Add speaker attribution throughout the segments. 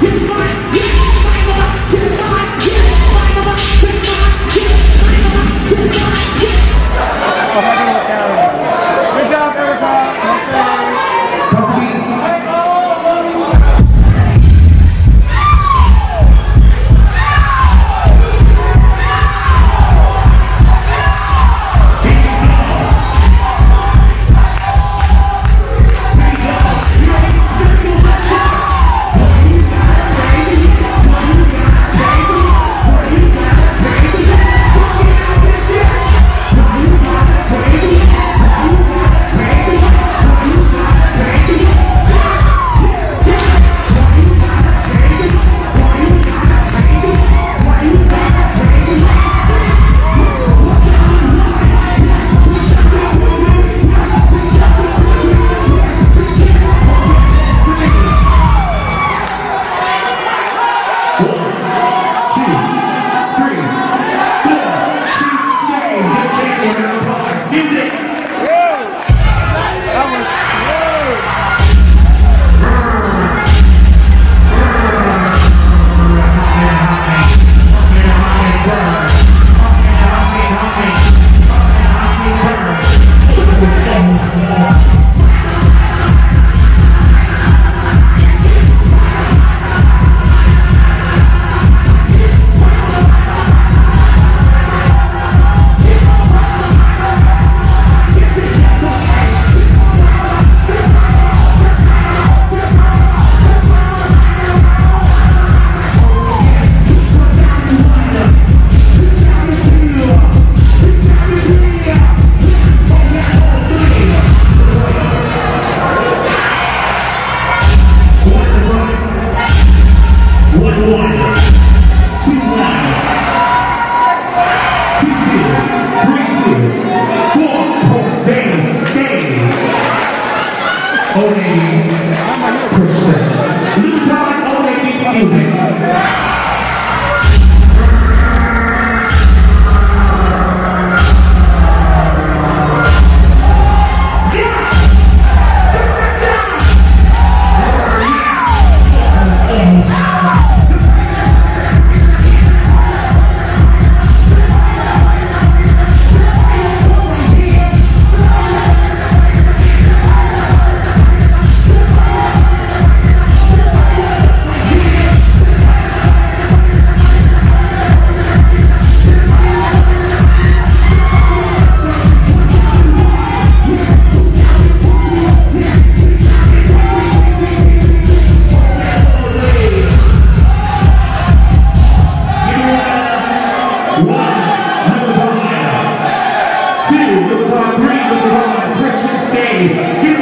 Speaker 1: What Christian. New Talent Only Music. my breath, this is on my precious day.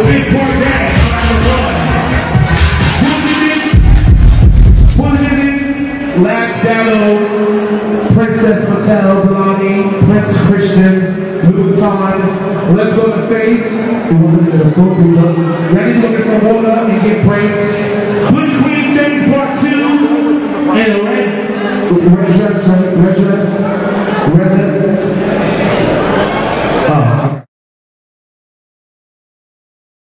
Speaker 1: The big. One minute. Last Dallo, Princess Mattel, Delani, Prince Christian, Louis. Let's go to face. Y'all need to go get some water and get breaks.